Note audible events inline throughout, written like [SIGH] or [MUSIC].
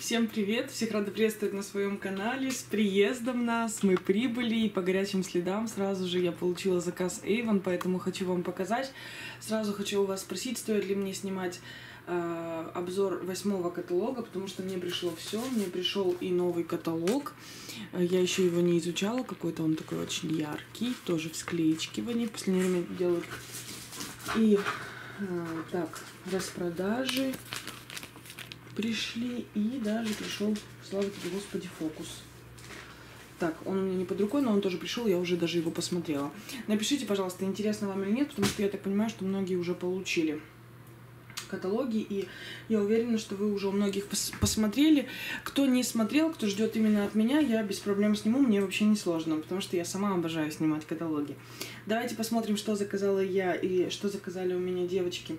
Всем привет! Всех рада приветствовать на своем канале. С приездом нас мы прибыли и по горячим следам сразу же я получила заказ Avon, поэтому хочу вам показать. Сразу хочу у вас спросить, стоит ли мне снимать э, обзор восьмого каталога, потому что мне пришло все. Мне пришел и новый каталог. Я еще его не изучала, какой-то он такой очень яркий, тоже в склеечке они в последнее время делают. И э, так, распродажи пришли, и даже пришел, слава тебе, Господи, фокус. Так, он у меня не под рукой, но он тоже пришел, я уже даже его посмотрела. Напишите, пожалуйста, интересно вам или нет, потому что я так понимаю, что многие уже получили каталоги, и я уверена, что вы уже у многих пос посмотрели. Кто не смотрел, кто ждет именно от меня, я без проблем сниму, мне вообще не сложно, потому что я сама обожаю снимать каталоги. Давайте посмотрим, что заказала я и что заказали у меня девочки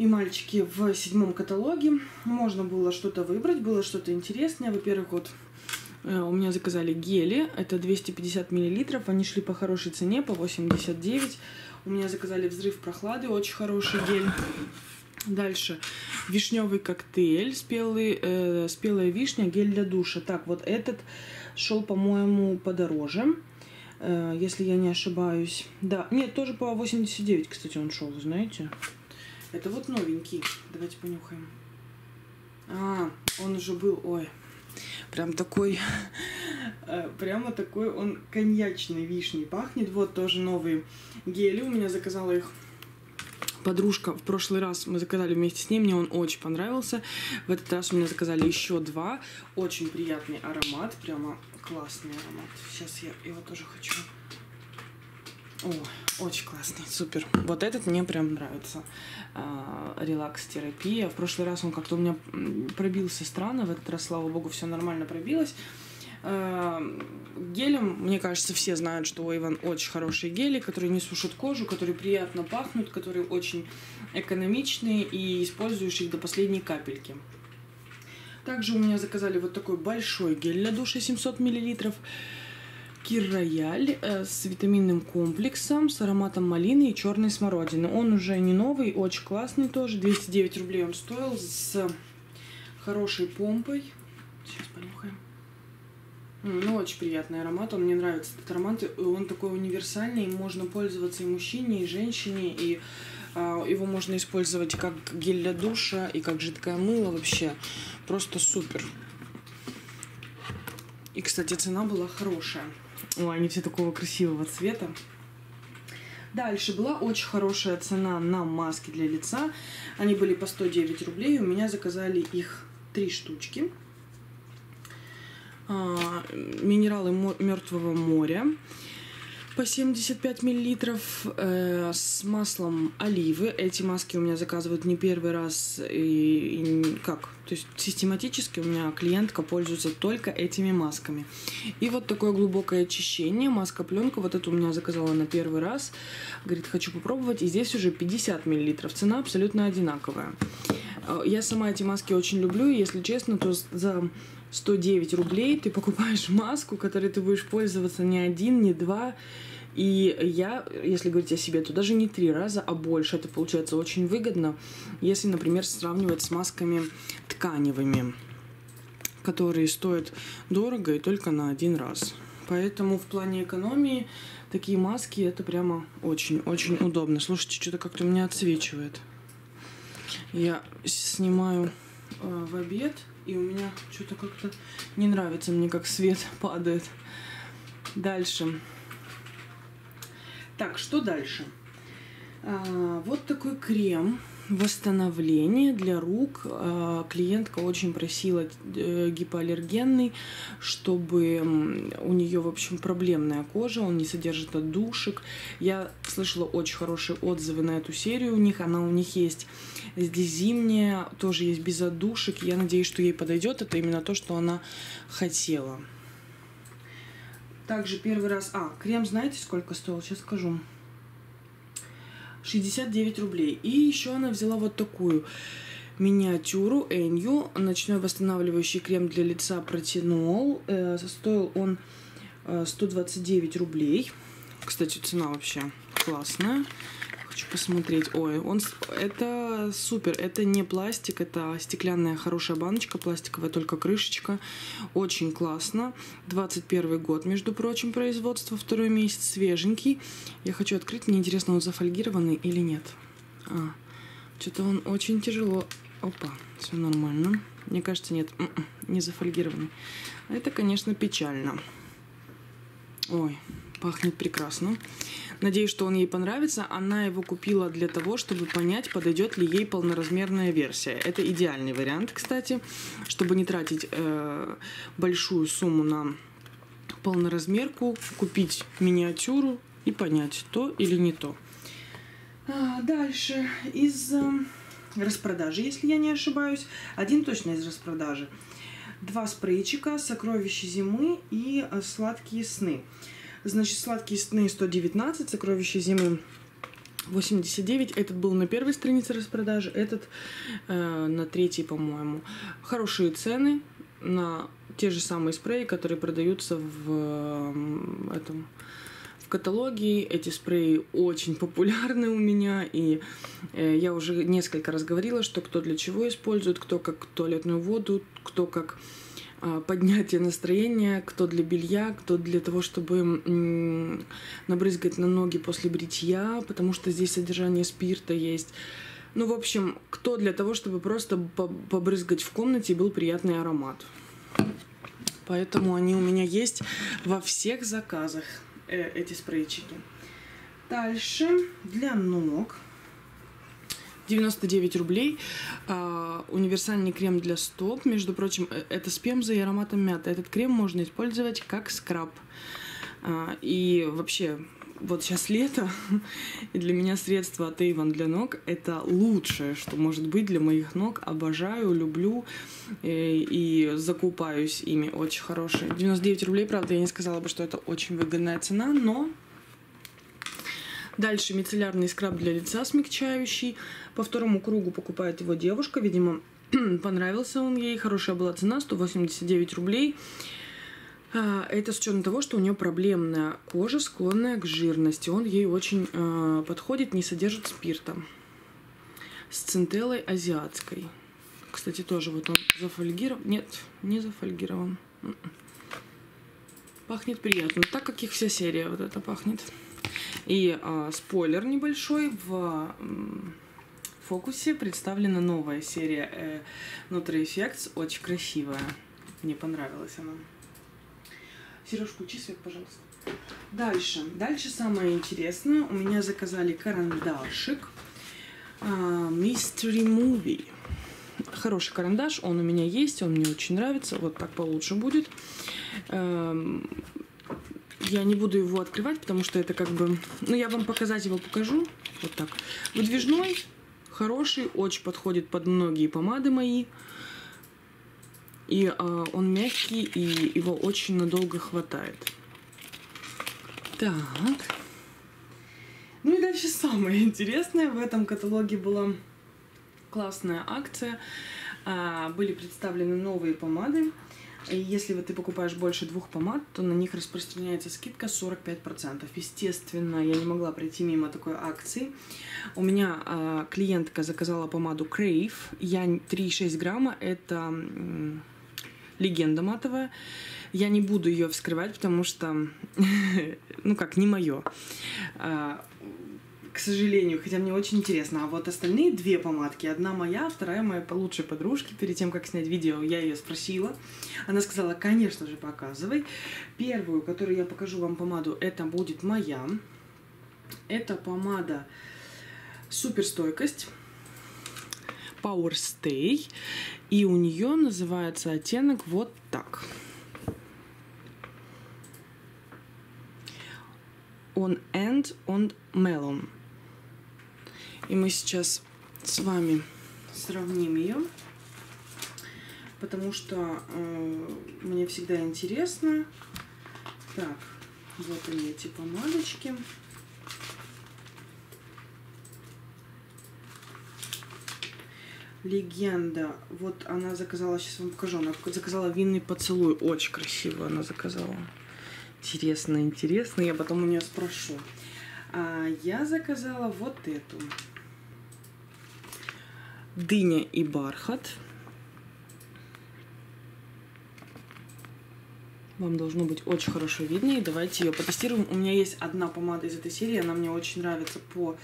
и мальчики в седьмом каталоге. Можно было что-то выбрать, было что-то интересное. Во-первых, вот э, у меня заказали гели, это 250 миллилитров, они шли по хорошей цене, по 89. У меня заказали взрыв прохлады, очень хороший гель. Дальше вишневый коктейль, спелый, э, спелая вишня, гель для душа. Так, вот этот шел, по-моему, подороже, э, если я не ошибаюсь. Да, нет, тоже по 89, кстати, он шел, знаете. Это вот новенький. Давайте понюхаем. А, он уже был, ой, прям такой, [LAUGHS] э, прямо такой он коньячной вишней пахнет. Вот тоже новые гели. У меня заказала их подружка. В прошлый раз мы заказали вместе с ней, мне он очень понравился. В этот раз у меня заказали еще два. Очень приятный аромат, прямо классный аромат. Сейчас я его тоже хочу. О, очень классный, супер. Вот этот мне прям нравится. А, релакс-терапия. В прошлый раз он как-то у меня пробился странно, в этот раз, слава богу, все нормально пробилось. А, гелем, мне кажется, все знают, что у Иван очень хорошие гели, которые не сушат кожу, которые приятно пахнут, которые очень экономичные и используешь их до последней капельки. Также у меня заказали вот такой большой гель для душа 700 миллилитров. Кир Рояль э, с витаминным комплексом, с ароматом малины и черной смородины. Он уже не новый, очень классный тоже. 209 рублей он стоил с хорошей помпой. Сейчас понюхаем. Ну, очень приятный аромат, он мне нравится. Этот аромат, он такой универсальный, можно пользоваться и мужчине, и женщине, и а, его можно использовать как гель для душа, и как жидкое мыло вообще. Просто супер. И, кстати, цена была хорошая. Ой, они все такого красивого цвета. Дальше была очень хорошая цена на маски для лица. Они были по 109 рублей. У меня заказали их три штучки. А, минералы мертвого моря по 75 миллилитров э, с маслом оливы. Эти маски у меня заказывают не первый раз. И, и как? То есть систематически у меня клиентка пользуется только этими масками. И вот такое глубокое очищение. Маска пленка. Вот эту у меня заказала на первый раз. Говорит, хочу попробовать. И здесь уже 50 миллилитров. Цена абсолютно одинаковая. Э, я сама эти маски очень люблю. И, если честно, то за 109 рублей ты покупаешь маску, которой ты будешь пользоваться не один, не два. И я, если говорить о себе, то даже не три раза, а больше. Это получается очень выгодно, если, например, сравнивать с масками тканевыми, которые стоят дорого и только на один раз. Поэтому в плане экономии такие маски это прямо очень-очень удобно. Слушайте, что-то как-то меня отсвечивает. Я снимаю э, в обед и у меня что-то как-то не нравится мне, как свет [LAUGHS] падает. Дальше. Так, что дальше? А, вот такой крем восстановление для рук. А, клиентка очень просила э, гипоаллергенный, чтобы у нее, в общем, проблемная кожа, он не содержит отдушек. Я слышала очень хорошие отзывы на эту серию у них. Она у них есть здесь зимняя, тоже есть без отдушек. Я надеюсь, что ей подойдет. Это именно то, что она хотела. Также первый раз... А, крем знаете, сколько стоил? Сейчас скажу. 69 рублей. И еще она взяла вот такую миниатюру Энью, ночной восстанавливающий крем для лица протянул. Э, стоил он э, 129 рублей. Кстати, цена вообще классная. Хочу посмотреть. Ой, он это супер. Это не пластик, это стеклянная хорошая баночка, пластиковая только крышечка. Очень классно. 21 год, между прочим, производство. Второй месяц свеженький. Я хочу открыть. Мне интересно, он зафольгированный или нет. А, что-то он очень тяжело. Опа, все нормально. Мне кажется, нет, м-м, не зафольгированный. Это, конечно, печально. Ой, пахнет прекрасно. Надеюсь, что он ей понравится. Она его купила для того, чтобы понять, подойдет ли ей полноразмерная версия. Это идеальный вариант, кстати, чтобы не тратить э, большую сумму на полноразмерку, купить миниатюру и понять, то или не то. А, дальше из э, распродажи, если я не ошибаюсь. Один точно из распродажи. Два спрейчика, сокровища зимы и э, сладкие сны. Значит, сладкие сны 119, сокровища зимы 89. Этот был на первой странице распродажи, этот э, на третьей, по-моему. Хорошие цены на те же самые спреи, которые продаются в э, этом каталоге. Эти спреи очень популярны у меня, и э, я уже несколько раз говорила, что кто для чего использует, кто как туалетную воду, кто как поднятие настроения, кто для белья, кто для того, чтобы набрызгать на ноги после бритья, потому что здесь содержание спирта есть. Ну, в общем, кто для того, чтобы просто побрызгать в комнате и был приятный аромат. Поэтому они у меня есть во всех заказах, э, эти спрейчики. Дальше для ног 99 рублей. А, универсальный крем для стоп. Между прочим, э, это с пемзой и ароматом мяты. Этот крем можно использовать как скраб. А, и вообще, вот сейчас лето, [LAUGHS] и для меня средство от Avon для ног — это лучшее, что может быть для моих ног. Обожаю, люблю и, э, и закупаюсь ими. Очень хорошие. 99 рублей, правда, я не сказала бы, что это очень выгодная цена, но Дальше мицеллярный скраб для лица смягчающий. По второму кругу покупает его девушка. Видимо, [CLEARS THROAT] понравился он ей. Хорошая была цена, 189 рублей. А, это с учетом того, что у нее проблемная кожа, склонная к жирности. Он ей очень э, подходит, не содержит спирта. С центеллой азиатской. Кстати, тоже вот он зафольгирован. Нет, не зафольгирован. М-м. Пахнет приятно. Так как их вся серия вот это пахнет. И э, спойлер небольшой, в э, фокусе представлена новая серия э, Nutri Effects, очень красивая. Мне понравилась она. Сереж, включи свет, пожалуйста. Дальше. Дальше самое интересное. У меня заказали карандашик. Uh, Mystery Movie. Хороший карандаш, он у меня есть, он мне очень нравится. Вот так получше будет. Uh, я не буду его открывать, потому что это как бы... Ну, я вам показать его покажу. Вот так. Выдвижной, хороший, очень подходит под многие помады мои. И э, он мягкий, и его очень надолго хватает. Так. Ну и дальше самое интересное. В этом каталоге была классная акция. А, были представлены новые помады. Если вот ты покупаешь больше двух помад, то на них распространяется скидка 45%. Естественно, я не могла пройти мимо такой акции. У меня э, клиентка заказала помаду Crave. Я 3,6 грамма. Это э, легенда матовая. Я не буду ее вскрывать, потому что, [LAUGHS] ну как, не мое. Сожалению, хотя мне очень интересно. А вот остальные две помадки, одна моя, вторая моя лучшей подружки. Перед тем, как снять видео, я ее спросила. Она сказала, конечно же, показывай. Первую, которую я покажу вам помаду, это будет моя. Это помада Суперстойкость. Power Stay. И у нее называется оттенок вот так. On End on Melon. И мы сейчас с вами сравним ее, потому что э, мне всегда интересно. Так, вот они эти помадочки. Легенда. Вот она заказала, сейчас вам покажу, она заказала винный поцелуй. Очень красиво она заказала. Интересно, интересно. Я потом у нее спрошу. А я заказала вот эту. Дыня и бархат. Вам должно быть очень хорошо видно. И давайте ее потестируем. У меня есть одна помада из этой серии. Она мне очень нравится по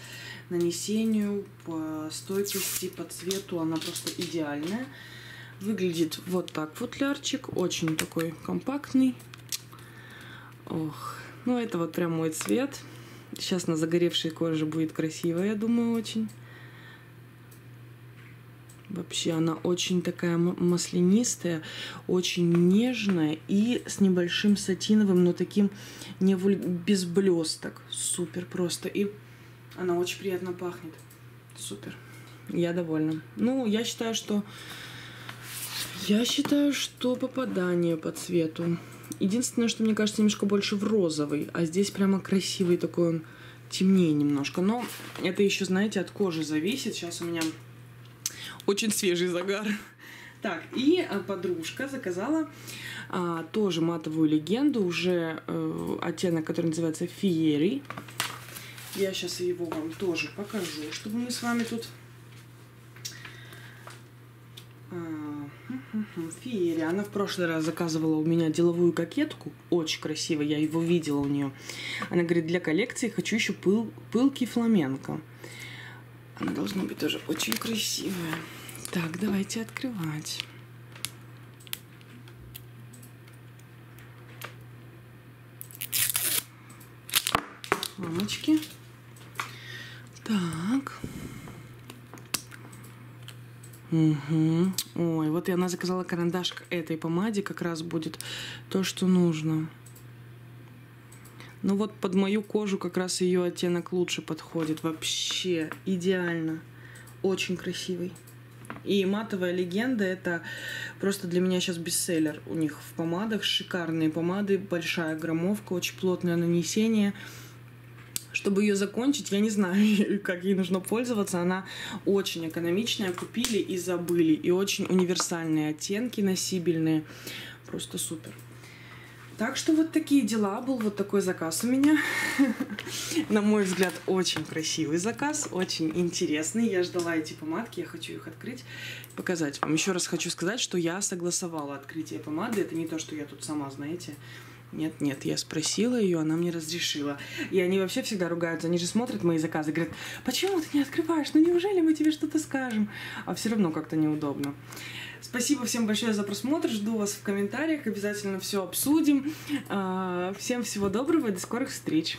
нанесению, по стойкости, по цвету. Она просто идеальная. Выглядит вот так футлярчик. Очень такой компактный. Ох, ну это вот прям мой цвет. Сейчас на загоревшей коже будет красиво, я думаю, очень. Вообще она очень такая маслянистая, очень нежная и с небольшим сатиновым, но таким не вуль... без блесток. Супер просто. И она очень приятно пахнет. Супер. Я довольна. Ну, я считаю, что... Я считаю, что попадание по цвету. Единственное, что мне кажется немножко больше в розовый, а здесь прямо красивый такой он темнее немножко. Но это еще, знаете, от кожи зависит. Сейчас у меня очень свежий загар. Так, и а, подружка заказала а, тоже матовую легенду, уже э, оттенок, который называется Фиери. Я сейчас его вам тоже покажу, чтобы мы с вами тут... А, Фиери. Она в прошлый раз заказывала у меня деловую кокетку. Очень красиво, я его видела у нее. Она говорит, для коллекции хочу еще пыл, пылки фламенко. Она должна быть тоже очень красивая. Так, давайте открывать. Мамочки. Так. Угу. Ой, вот и она заказала карандаш к этой помаде, как раз будет то, что нужно. Ну вот под мою кожу как раз ее оттенок лучше подходит. Вообще идеально. Очень красивый. И матовая легенда это просто для меня сейчас бестселлер. У них в помадах шикарные помады, большая громовка, очень плотное нанесение. Чтобы ее закончить, я не знаю, [LAUGHS] как ей нужно пользоваться. Она очень экономичная, купили и забыли. И очень универсальные оттенки, носибельные. Просто супер. Так что вот такие дела. Был вот такой заказ у меня. [LAUGHS] На мой взгляд, очень красивый заказ, очень интересный. Я ждала эти помадки, я хочу их открыть, показать вам. Еще раз хочу сказать, что я согласовала открытие помады. Это не то, что я тут сама, знаете, нет, нет, я спросила ее, она мне разрешила. И они вообще всегда ругаются, они же смотрят мои заказы, говорят, почему ты не открываешь, ну неужели мы тебе что-то скажем? А все равно как-то неудобно. Спасибо всем большое за просмотр, жду вас в комментариях, обязательно все обсудим. А, всем всего доброго и до скорых встреч!